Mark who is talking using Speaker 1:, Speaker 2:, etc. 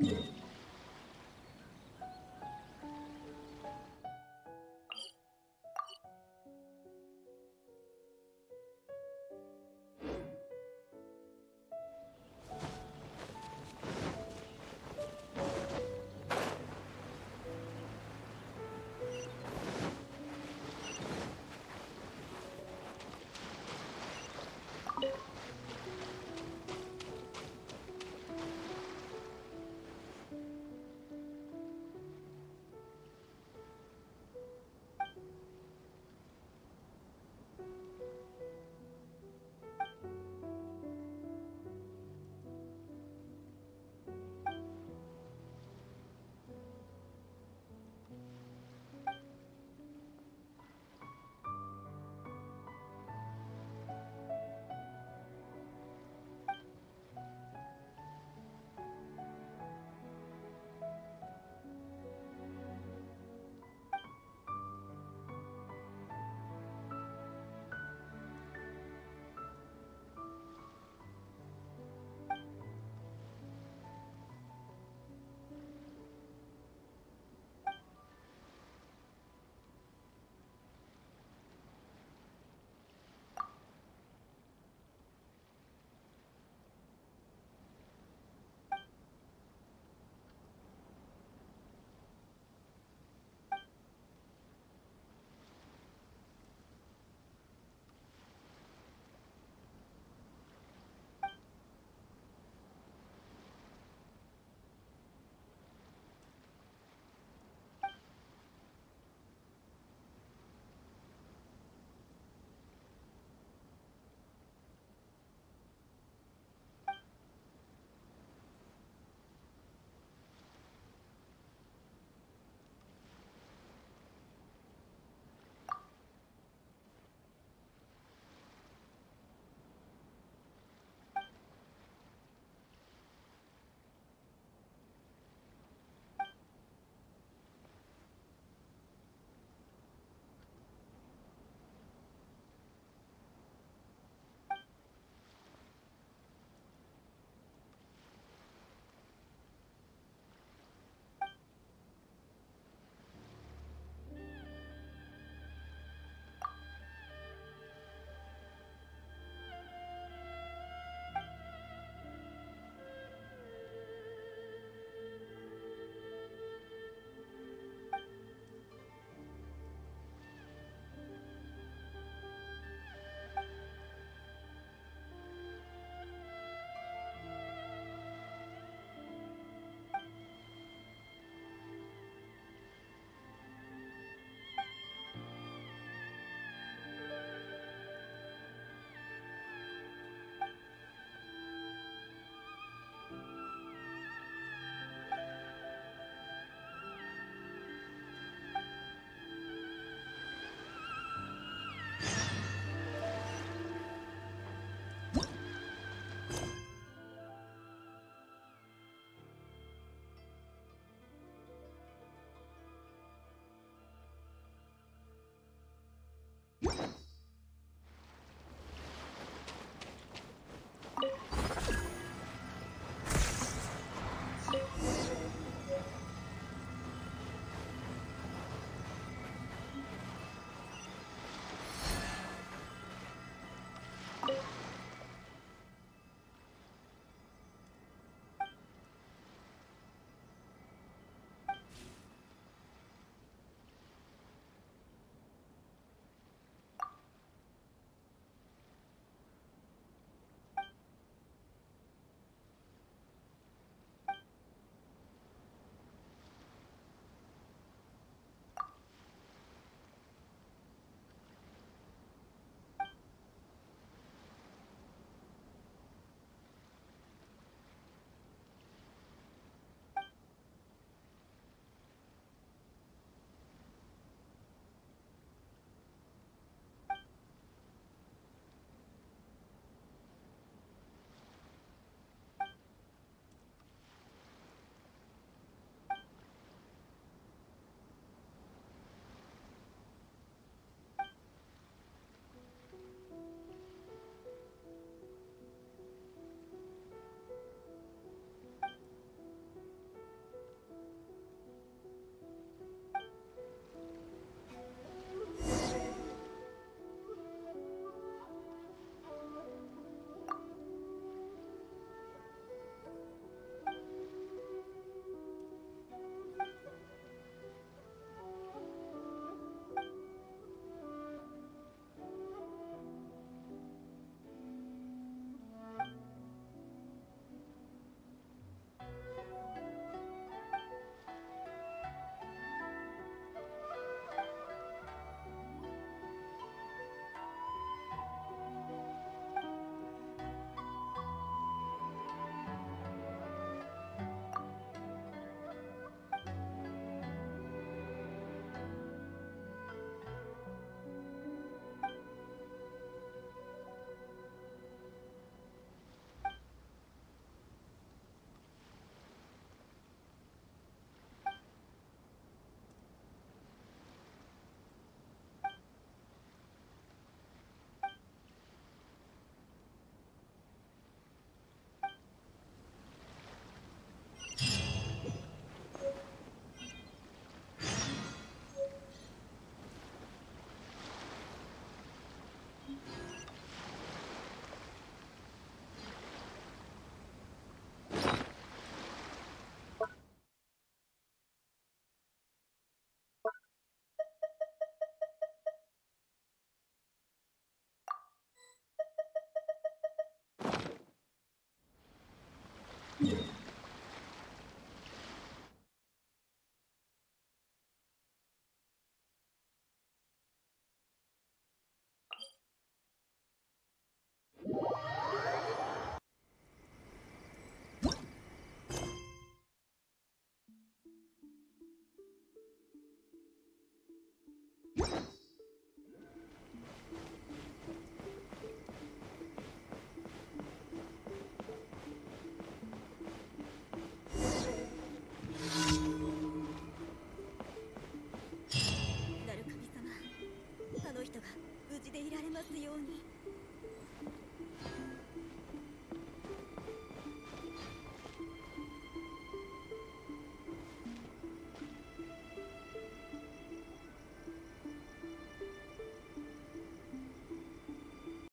Speaker 1: Yeah.
Speaker 2: Yeah.